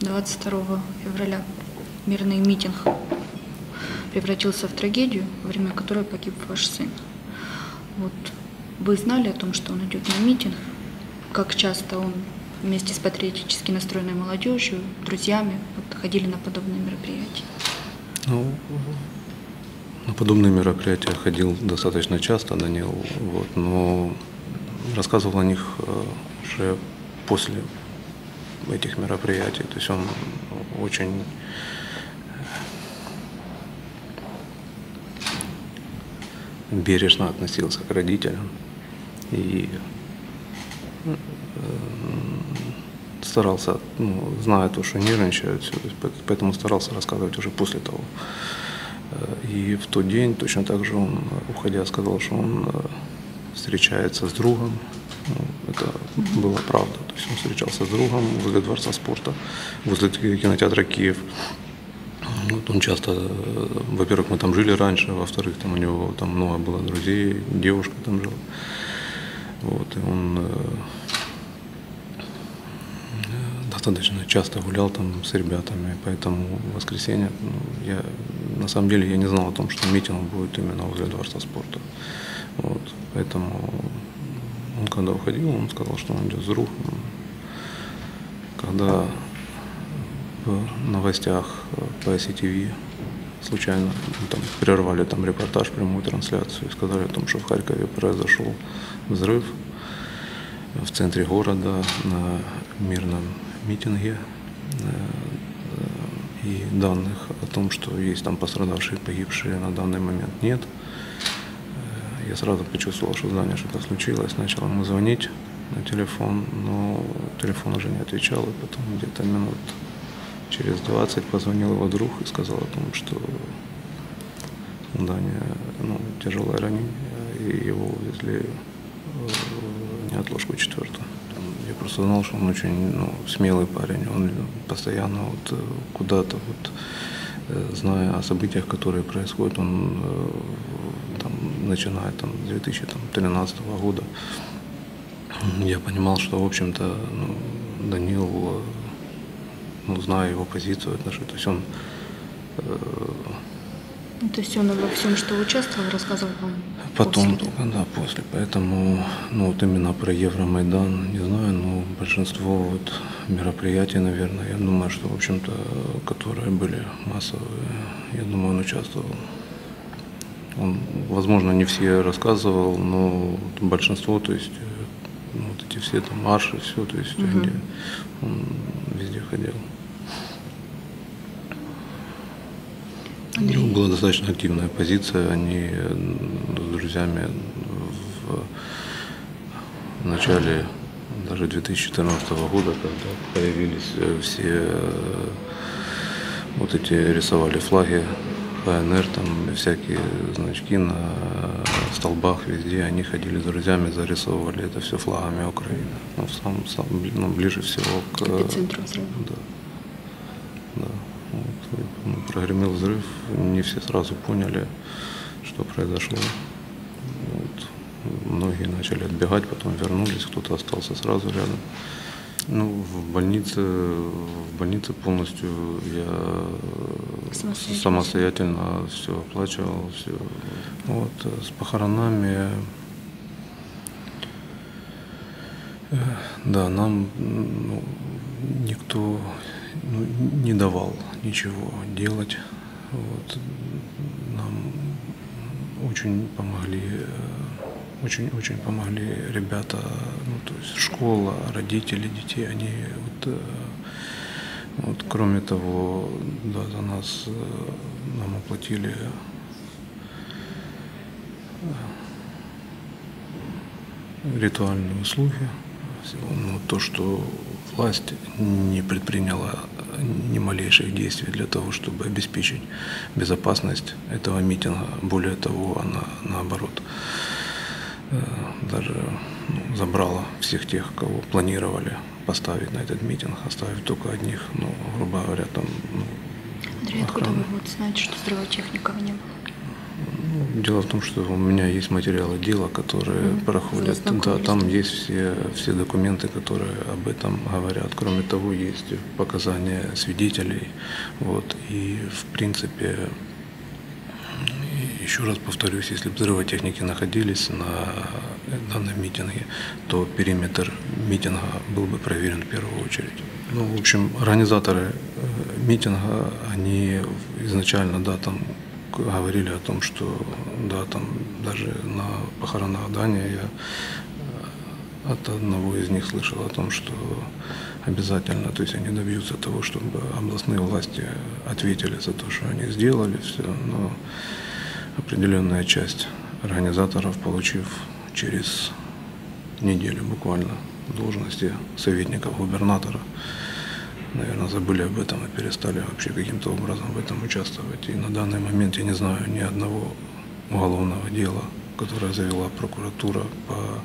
22 февраля мирный митинг превратился в трагедию, во время которой погиб ваш сын. Вот вы знали о том, что он идет на митинг? Как часто он вместе с патриотически настроенной молодежью, друзьями вот, ходили на подобные мероприятия? Ну, на подобные мероприятия ходил достаточно часто Данил, вот, но рассказывал о них э, уже после этих мероприятий. То есть он очень бережно относился к родителям и э, старался, ну, зная то, что нервничают, поэтому старался рассказывать уже после того. Э, и в тот день точно так же он, уходя, сказал, что он э, встречается с другом. Ну, это была правда. То есть он встречался с другом возле Дворца спорта, возле кинотеатра «Киев». Вот он часто, во-первых, мы там жили раньше, во-вторых, там у него там много было друзей, девушка там жила. Вот, и он э, достаточно часто гулял там с ребятами, поэтому в воскресенье, ну, я, на самом деле я не знал о том, что митинг будет именно возле Дворца спорта. Вот, поэтому он когда уходил, он сказал, что он идет с другом. Когда в новостях э, по ICTV случайно ну, там, прервали там репортаж, прямую трансляцию и сказали о том, что в Харькове произошел взрыв в центре города на мирном митинге. Э, и данных о том, что есть там пострадавшие, погибшие, на данный момент нет. Я сразу почувствовал, что здание что-то случилось, начал ему звонить на телефон, но телефон уже не отвечал, и потом где-то минут Через 20 позвонил его друг и сказал о том, что у Дани ну, тяжелое ранение, и его увезли в неотложку четвертую. Я просто знал, что он очень ну, смелый парень, он постоянно вот э, куда-то вот э, зная о событиях, которые происходят, он э, начиная там, с 2013 года, я понимал, что, в общем-то, ну, Данил ну, знаю его позицию, отношусь. То есть он... Э, ну, то есть он во всем, что участвовал, рассказывал вам Потом после. только, да, после. Поэтому, ну вот именно про Евромайдан, не знаю, но большинство вот мероприятий, наверное, я думаю, что, в общем-то, которые были массовые, я думаю, он участвовал. Он, возможно, не все рассказывал, но большинство, то есть, э, ну, вот эти все там марши, все, то есть, угу. где он везде ходил. Андрей. Была достаточно активная позиция. Они с друзьями в начале даже 2014 года, когда появились э, все э, вот эти рисовали флаги ХНР, там всякие значки на столбах везде, они ходили с друзьями, зарисовывали это все флагами Украины. Ну, сам, сам, ну, ближе всего к... К эпицентру взрыва. Да. да. Вот, ну, прогремел взрыв, не все сразу поняли, что произошло. Вот. Многие начали отбегать, потом вернулись, кто-то остался сразу рядом. Ну, в больнице, в больнице полностью я самостоятельно, самостоятельно все оплачивал, все. Вот, с похоронами, э, да, нам ну, никто ну, не давал ничего делать. Вот. Нам очень помогли, очень-очень э, помогли ребята, ну, то есть школа, родители детей, они вот, э, вот, кроме того, да, за нас э, нам оплатили ритуальные услуги. Но то, что власть не предприняла ни малейших действий для того, чтобы обеспечить безопасность этого митинга. Более того, она наоборот э, даже ну, забрала всех тех, кого планировали поставить на этот митинг, оставив только одних, ну, грубо говоря, там... Ну, Андрей, откуда вы вот знаете, что взрывотехников не было? Ну, Дело в том, что у меня есть материалы дела, которые Мгм. проходят. Да, там есть все, все документы, которые об этом говорят. Кроме того, есть показания свидетелей. Вот. И в принципе, еще раз повторюсь, если бы взрывотехники находились на данном митинге, то периметр митинга был бы проверен в первую очередь. Ну, в общем, организаторы э, митинга, они изначально, да, там говорили о том, что, да, там даже на похоронах Дания я э, от одного из них слышал о том, что обязательно, то есть они добьются того, чтобы областные власти ответили за то, что они сделали все, но определенная часть организаторов, получив через неделю буквально должности советников губернатора, наверное, забыли об этом и перестали вообще каким-то образом в этом участвовать. И на данный момент я не знаю ни одного уголовного дела, которое завела прокуратура по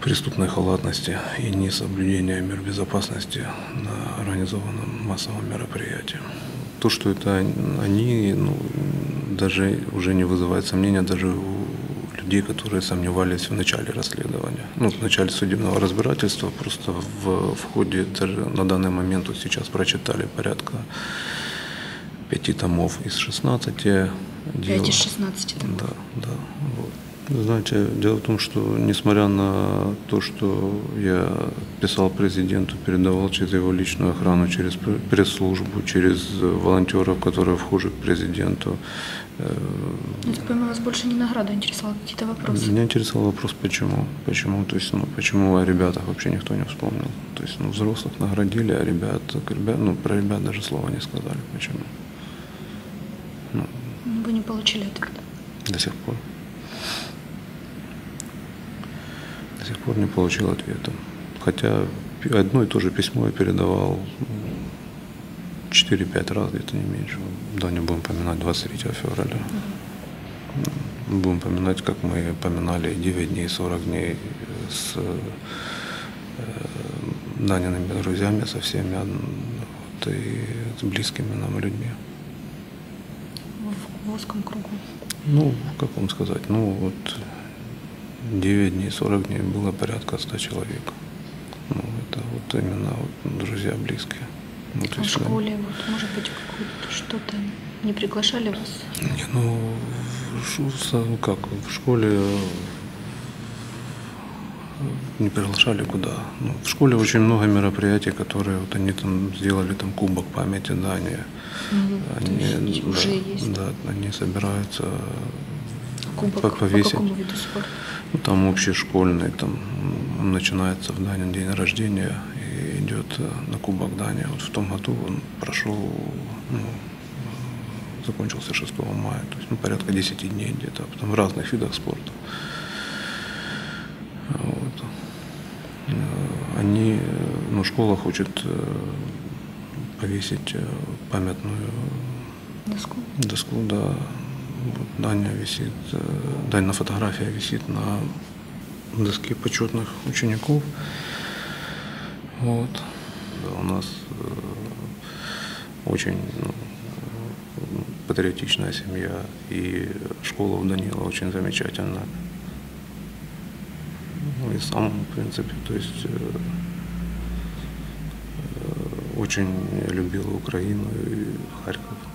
преступной халатности и несоблюдения мер безопасности на организованном массовом мероприятии. То, что это они, даже уже не вызывает сомнения даже у людей, которые сомневались в начале расследования, ну, в начале судебного разбирательства, просто в, в ходе, даже на данный момент вот сейчас прочитали порядка пяти томов из 16 дел. 5 из 16 там. Да, да. Вот. Знаете, дело в том, что несмотря на то, что я писал президенту, передавал через его личную охрану, через пр- пресс-службу, через э, волонтеров, которые вхожи к президенту, э, Я так понимаю, вас больше не награда интересовала, какие-то вопросы. меня интересовал вопрос, почему. Почему, то есть, ну, почему о ребятах вообще никто не вспомнил. То есть, ну, взрослых наградили, а ребят, ребят, ну, про ребят даже слова не сказали. Почему? Ну, Вы не получили ответа. До сих пор. До сих пор не получил ответа. Хотя одно и то же письмо я передавал м, 4-5 раз, где-то не меньше. Да, не будем поминать 23 февраля. Будем поминать, как мы поминали 9 дней, 40 дней с э, Даниными друзьями, со всеми, вот, и с близкими нам людьми. В, в узком кругу. Ну, как вам сказать, ну вот 9 дней, 40 дней было порядка 100 человек. Ну, это вот именно вот друзья близкие. Вот А в школе, вот, может быть, какое-то что-то не приглашали вас? Не, ну, ну, как, в школе э, не приглашали куда. Ну, в школе очень много мероприятий, которые вот они там сделали там кубок памяти Дании. Мгм. То Они, да, уже есть. да, они собираются Кубок по- по повесить. какому виду спорта? Ну, там общешкольный, там начинается в Данин день рождения и идет э, на Кубок Дания. Вот в том году он прошел, ну, закончился 6 мая, то есть ну, порядка 10 дней где-то, а потом в разных видах спорта. Вот. Э, Они, э, ну, школа хочет повесить памятную Доску? доску, да. Даня висит, Данина фотография висит на доске почетных учеников. Вот. Да, у нас э, очень ну, патриотичная семья, и школа у Данила очень замечательная. Ну и сам, в принципе, то есть э, э, очень любил Украину и Харьков.